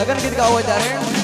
કાદ લગન ગીત ગાવું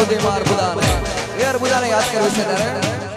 खुदे मार खुदा ने यार खुदा ने याद कर उसे ना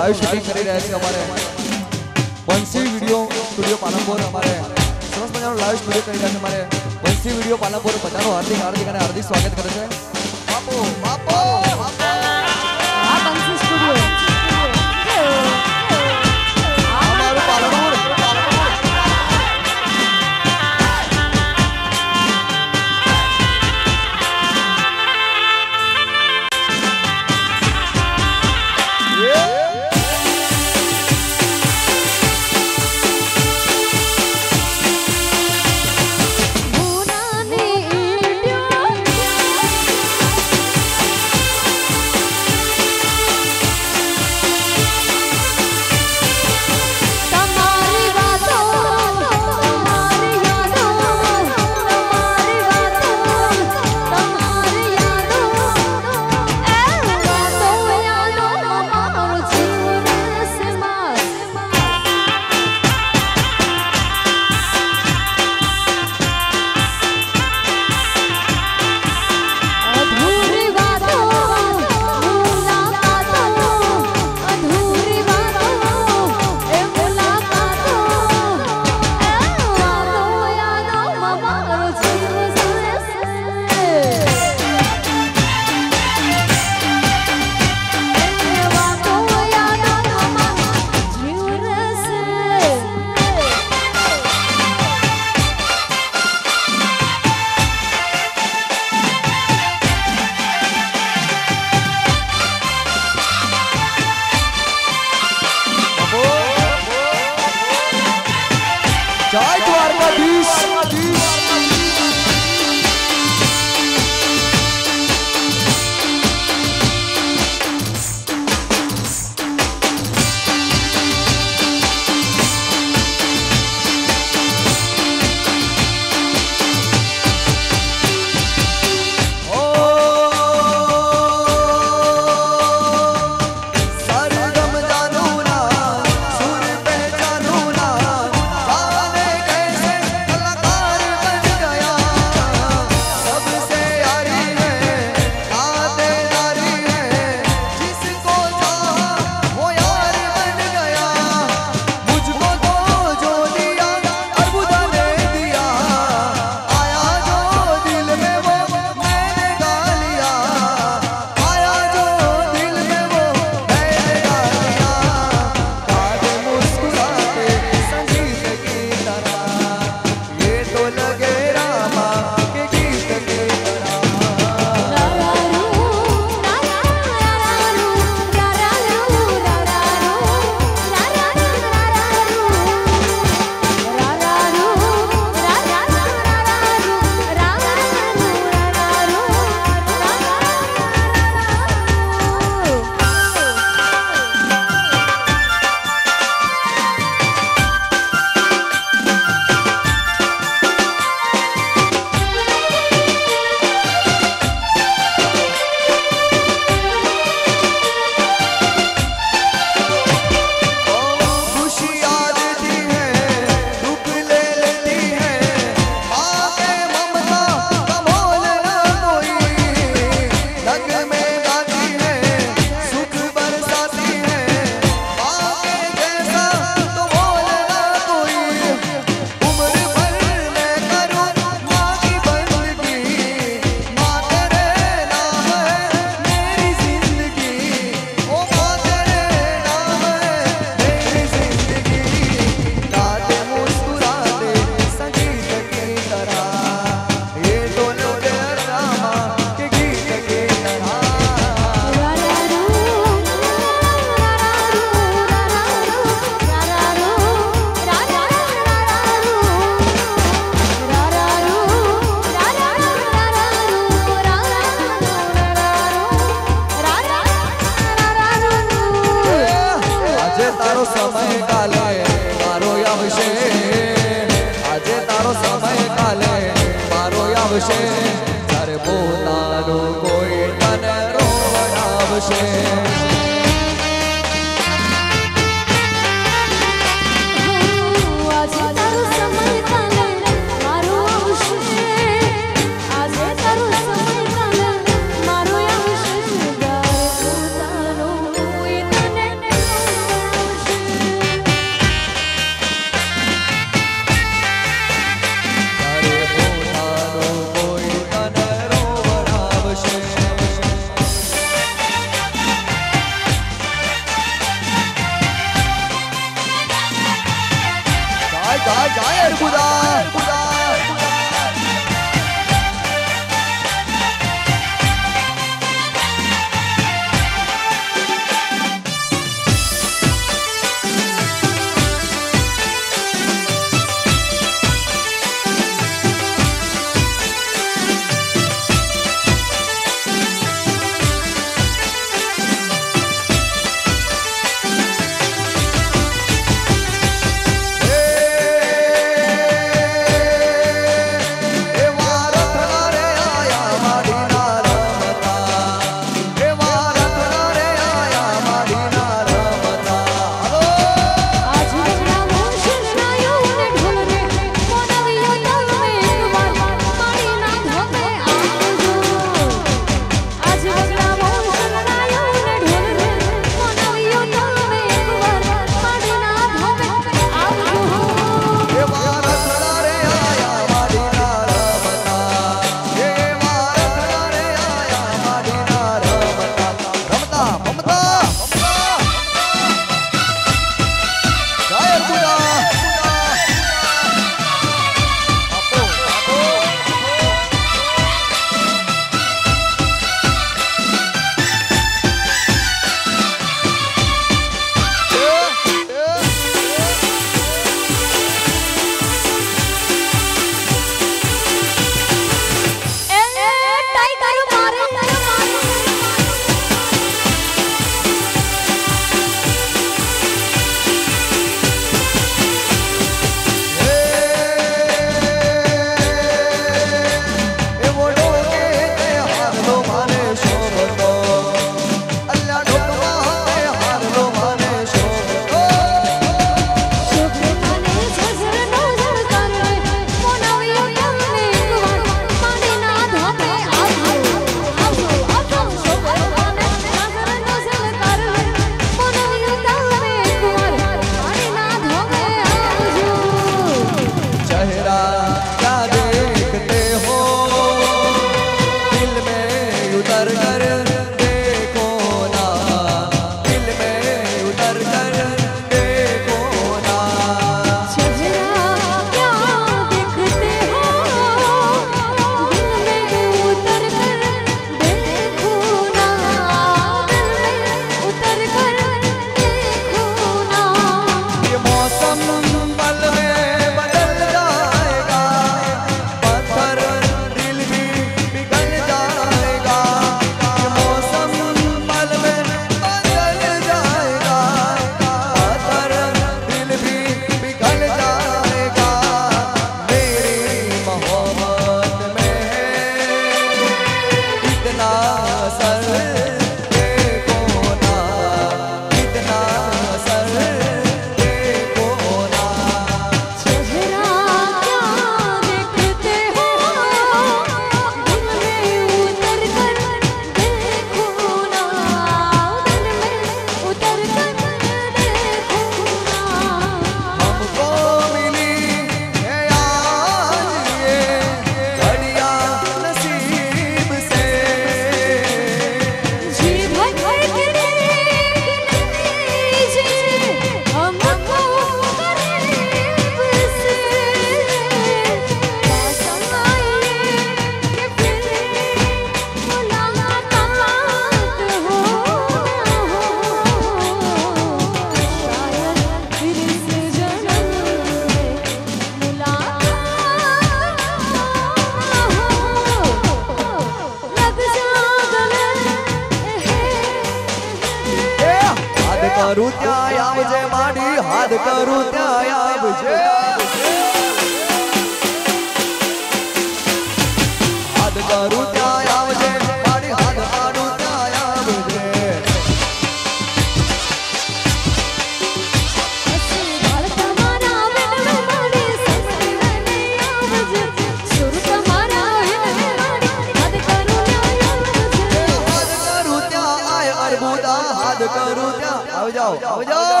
おじゃ。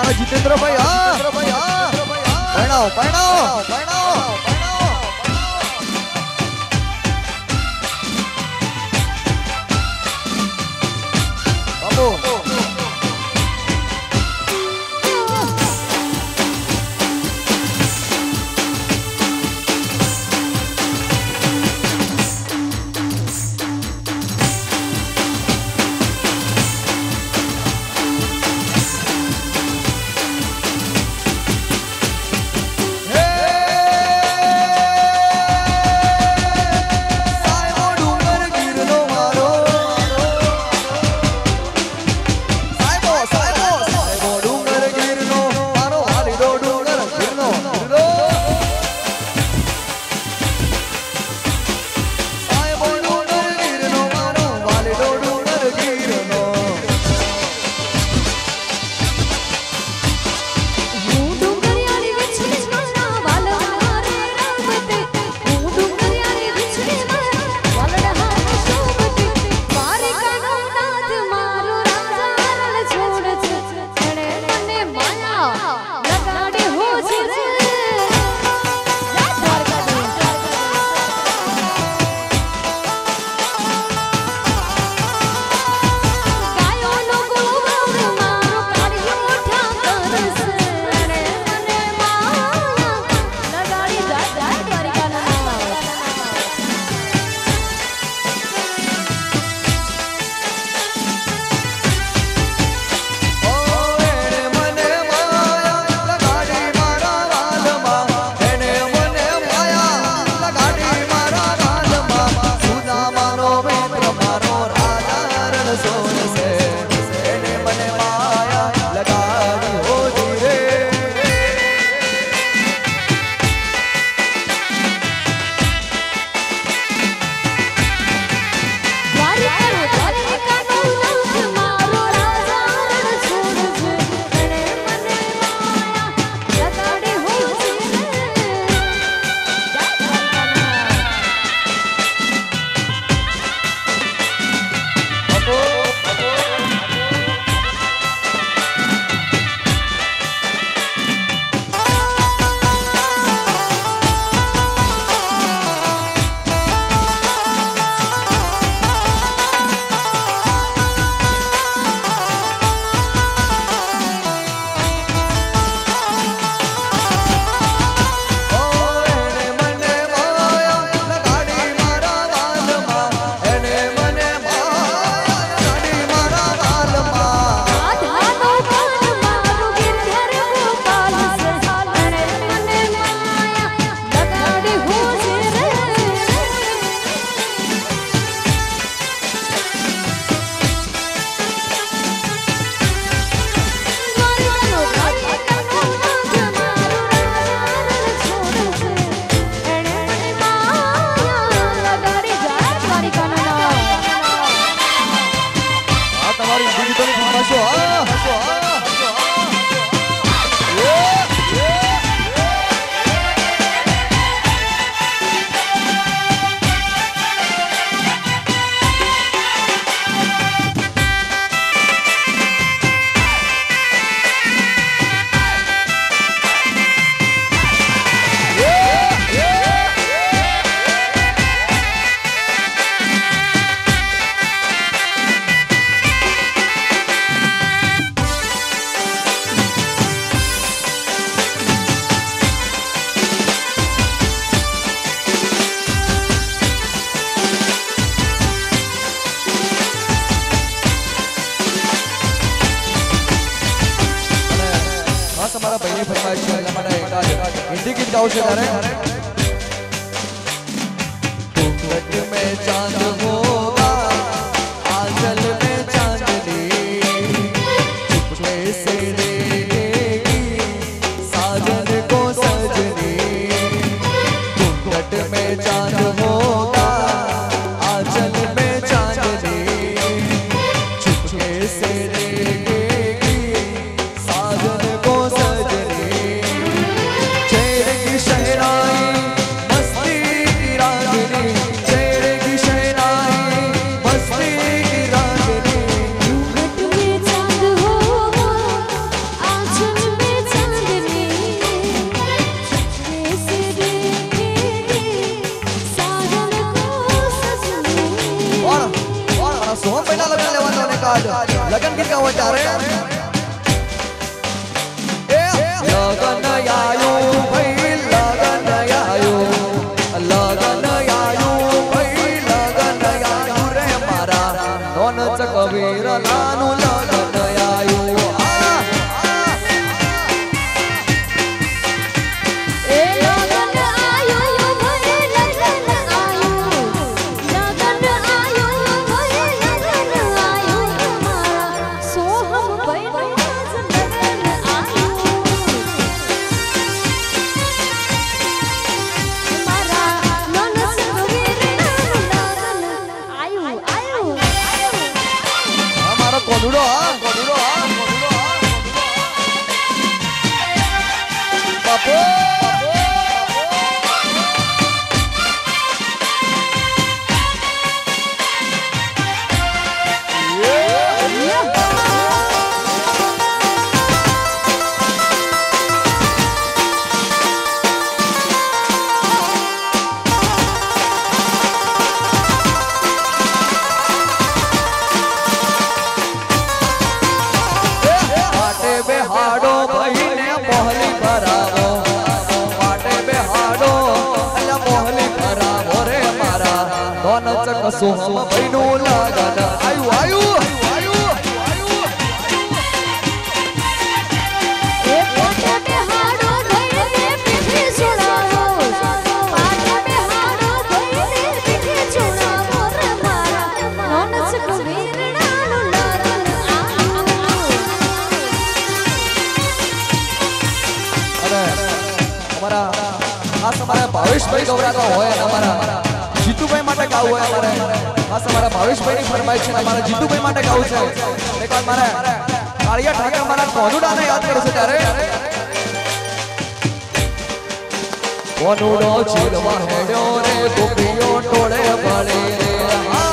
આ જીતેન્દ્રભાઈ હા. પરણાવો પરણાવો. ಮಾಡಿದ್ದಾರೆ સોમૈનું લાગન આયુ આયુ ભાવેશભાઈ ગૌરાનો હોય અમારા માટે ગાવું હોય મારે બસ અમારા ભાવેશભાઈની ફરમાઈશ છે મારા જીતુભાઈ માટે ગાવું છે. એકવાર મારે કાળિયા ઠાકર મારા કોનુડાને યાદ કરે ત્યારે. કોનુડો ચીલવા હેડ્યો રે, ગોપીઓ ટોળે ભળે રે.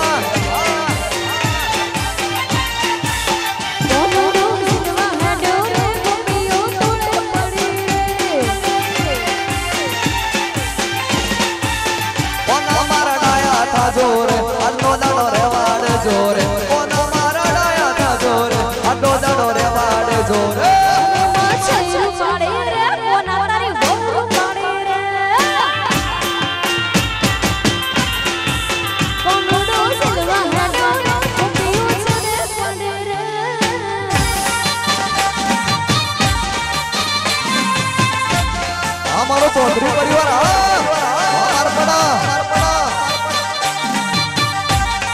અમારો ચૌધરી પરિવાર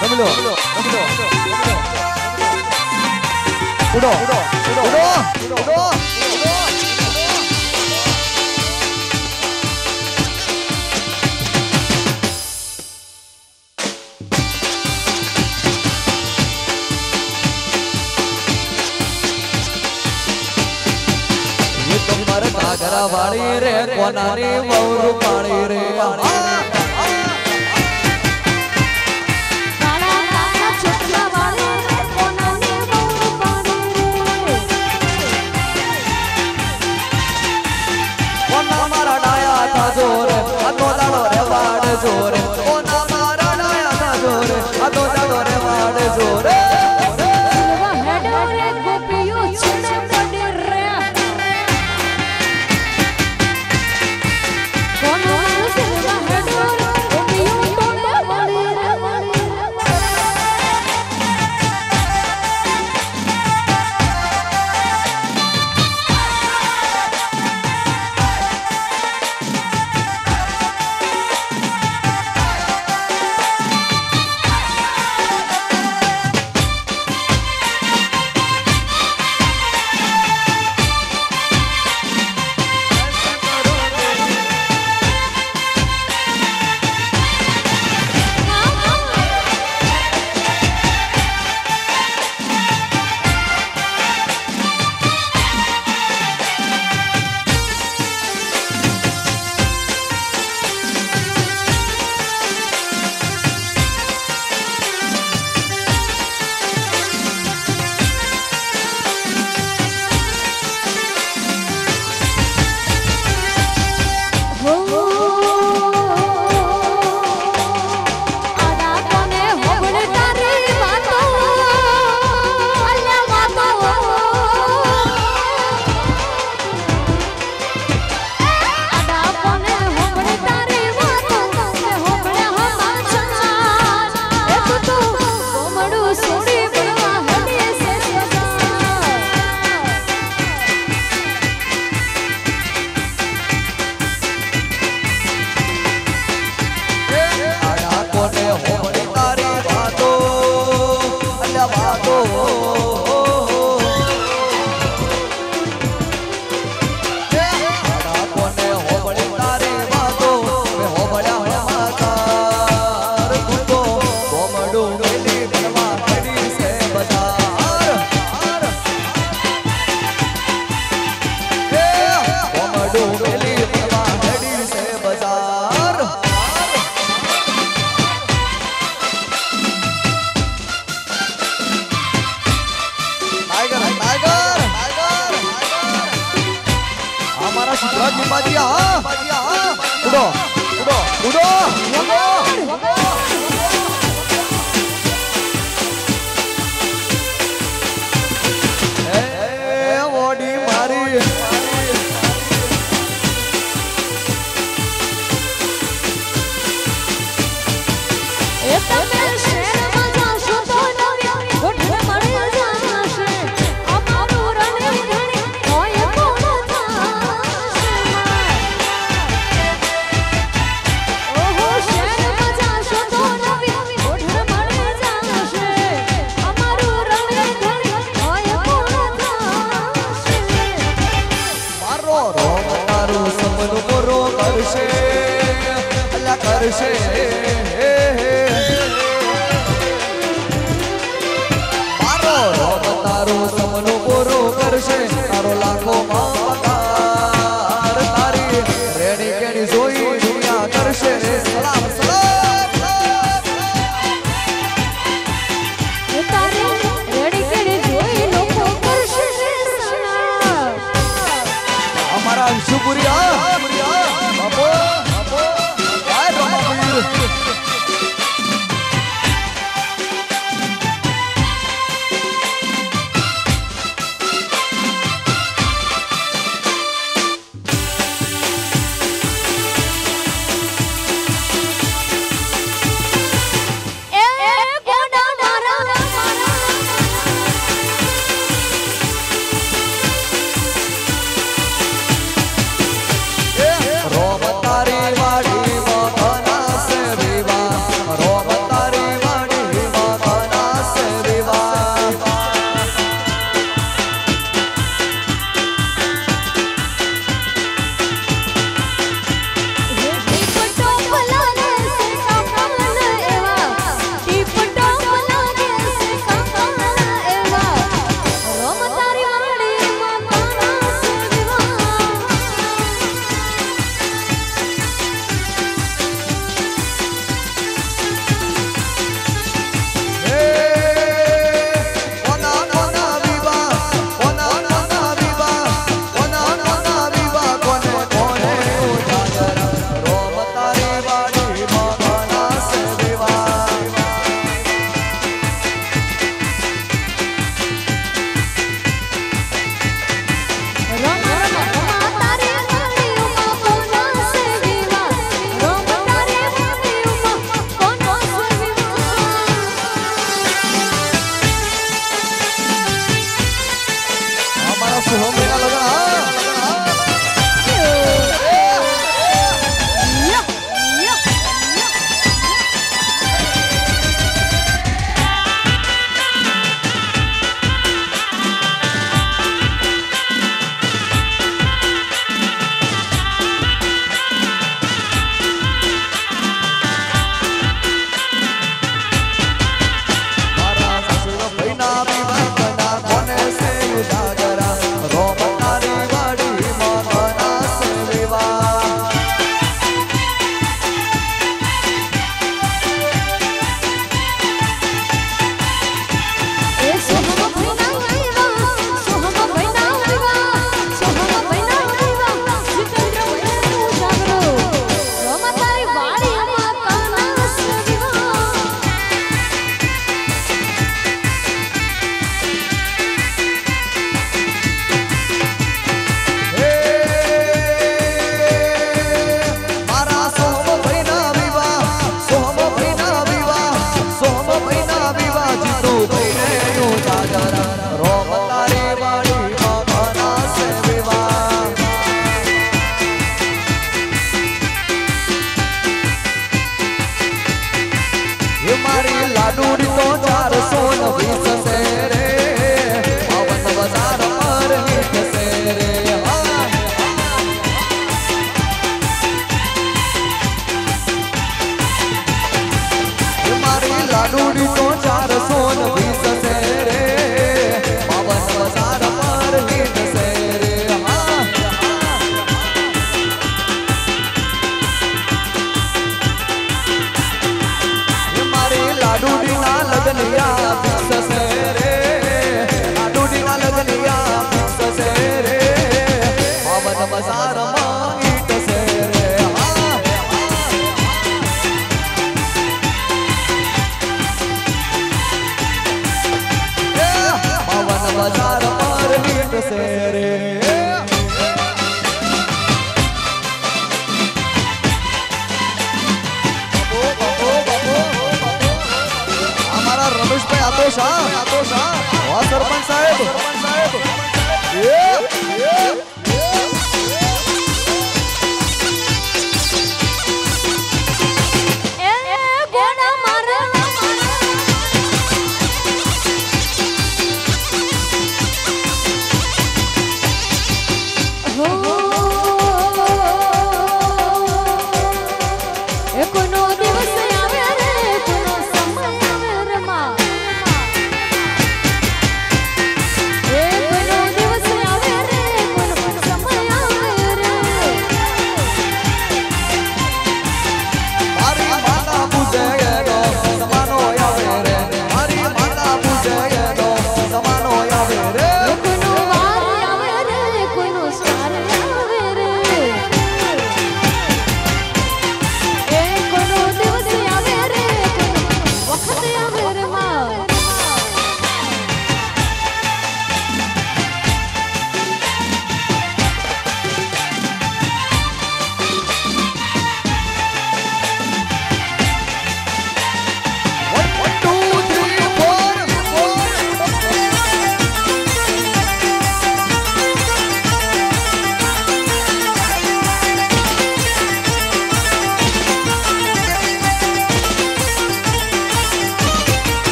રમલો રમલો ઉડો ઉડો ઉડો ઉડો. ઘર વાળી રે કોનાની વહુ રૂપાળી રે.